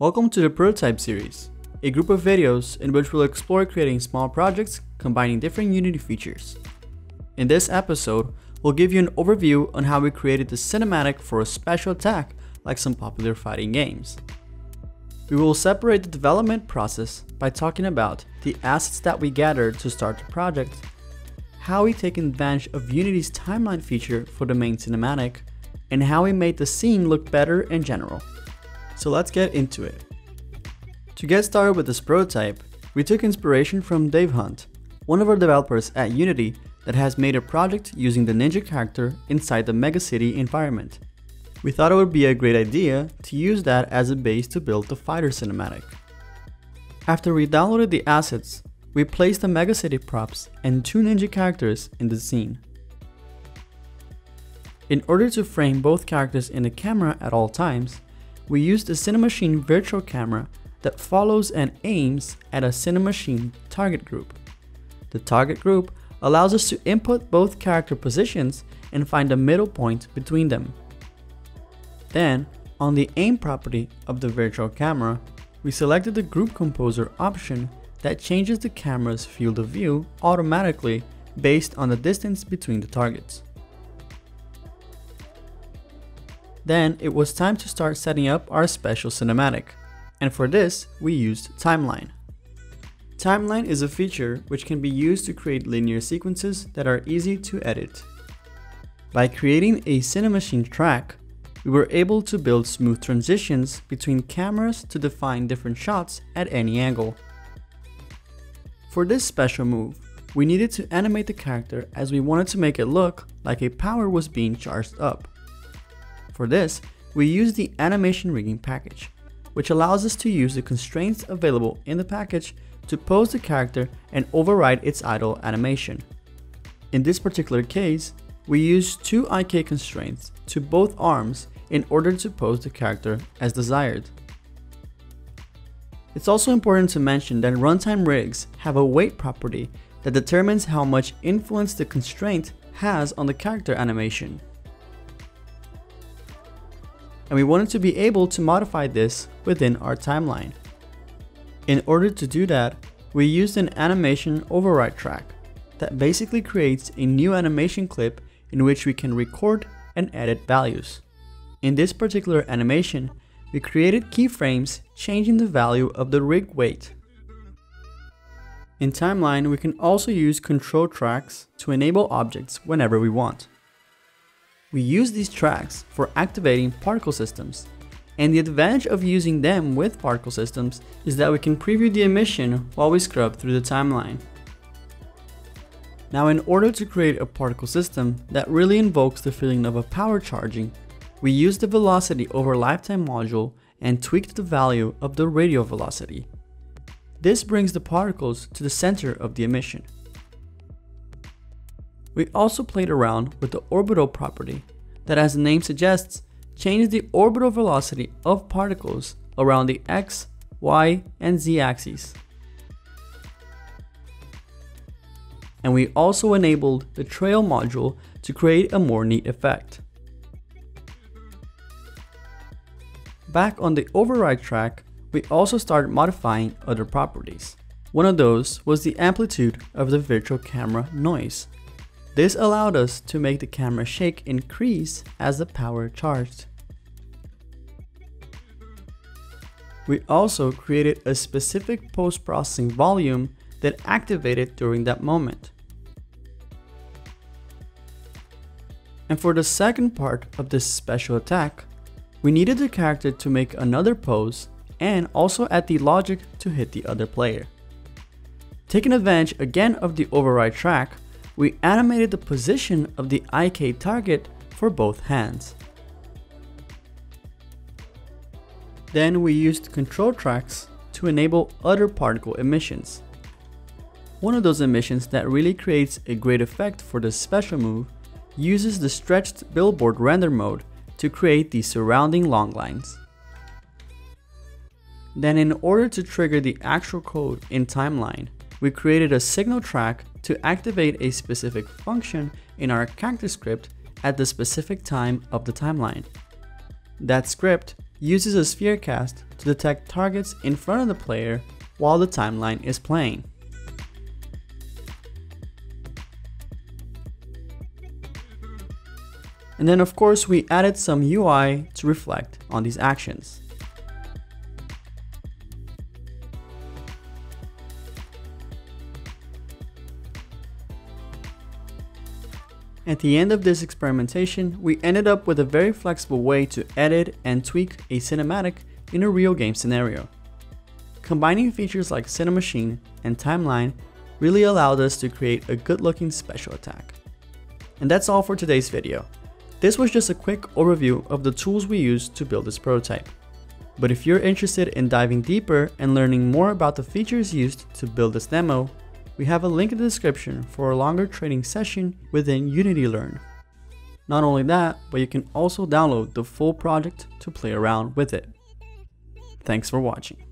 Welcome to the Prototype series, a group of videos in which we'll explore creating small projects combining different Unity features. In this episode, we'll give you an overview on how we created the cinematic for a special attack like some popular fighting games. We will separate the development process by talking about the assets that we gathered to start the project, how we take advantage of Unity's timeline feature for the main cinematic, and how we made the scene look better in general. So let's get into it. To get started with this prototype, we took inspiration from Dave Hunt, one of our developers at Unity that has made a project using the ninja character inside the megacity environment. We thought it would be a great idea to use that as a base to build the fighter cinematic. After we downloaded the assets, we placed the megacity props and two ninja characters in the scene. In order to frame both characters in the camera at all times, we used a Cinemachine virtual camera that follows and aims at a Cinemachine target group. The target group allows us to input both character positions and find a middle point between them. Then, on the aim property of the virtual camera, we selected the group composer option that changes the camera's field of view automatically based on the distance between the targets. Then it was time to start setting up our special cinematic, and for this we used Timeline. Timeline is a feature which can be used to create linear sequences that are easy to edit. By creating a Cinemachine track, we were able to build smooth transitions between cameras to define different shots at any angle. For this special move, we needed to animate the character as we wanted to make it look like a power was being charged up. For this, we use the animation rigging package, which allows us to use the constraints available in the package to pose the character and override its idle animation. In this particular case, we use two IK constraints to both arms in order to pose the character as desired. It's also important to mention that runtime rigs have a weight property that determines how much influence the constraint has on the character animation and we wanted to be able to modify this within our timeline. In order to do that, we used an animation override track that basically creates a new animation clip in which we can record and edit values. In this particular animation, we created keyframes changing the value of the rig weight. In Timeline, we can also use control tracks to enable objects whenever we want. We use these tracks for activating particle systems. And the advantage of using them with particle systems is that we can preview the emission while we scrub through the timeline. Now in order to create a particle system that really invokes the feeling of a power charging, we use the velocity over lifetime module and tweaked the value of the radial velocity. This brings the particles to the center of the emission. We also played around with the orbital property that as the name suggests, changes the orbital velocity of particles around the x, y, and z axes. And we also enabled the trail module to create a more neat effect. Back on the override track, we also started modifying other properties. One of those was the amplitude of the virtual camera noise. This allowed us to make the camera shake increase as the power charged. We also created a specific post-processing volume that activated during that moment. And for the second part of this special attack, we needed the character to make another pose and also add the logic to hit the other player. Taking advantage again of the override track, we animated the position of the IK target for both hands. Then we used control tracks to enable other particle emissions. One of those emissions that really creates a great effect for this special move uses the stretched billboard render mode to create the surrounding long lines. Then in order to trigger the actual code in timeline, we created a signal track to activate a specific function in our character script at the specific time of the timeline. That script uses a sphere cast to detect targets in front of the player while the timeline is playing. And then of course we added some UI to reflect on these actions. At the end of this experimentation, we ended up with a very flexible way to edit and tweak a cinematic in a real game scenario. Combining features like Cinemachine and Timeline really allowed us to create a good looking special attack. And that's all for today's video. This was just a quick overview of the tools we used to build this prototype. But if you're interested in diving deeper and learning more about the features used to build this demo, we have a link in the description for a longer training session within Unity Learn. Not only that, but you can also download the full project to play around with it. Thanks for watching.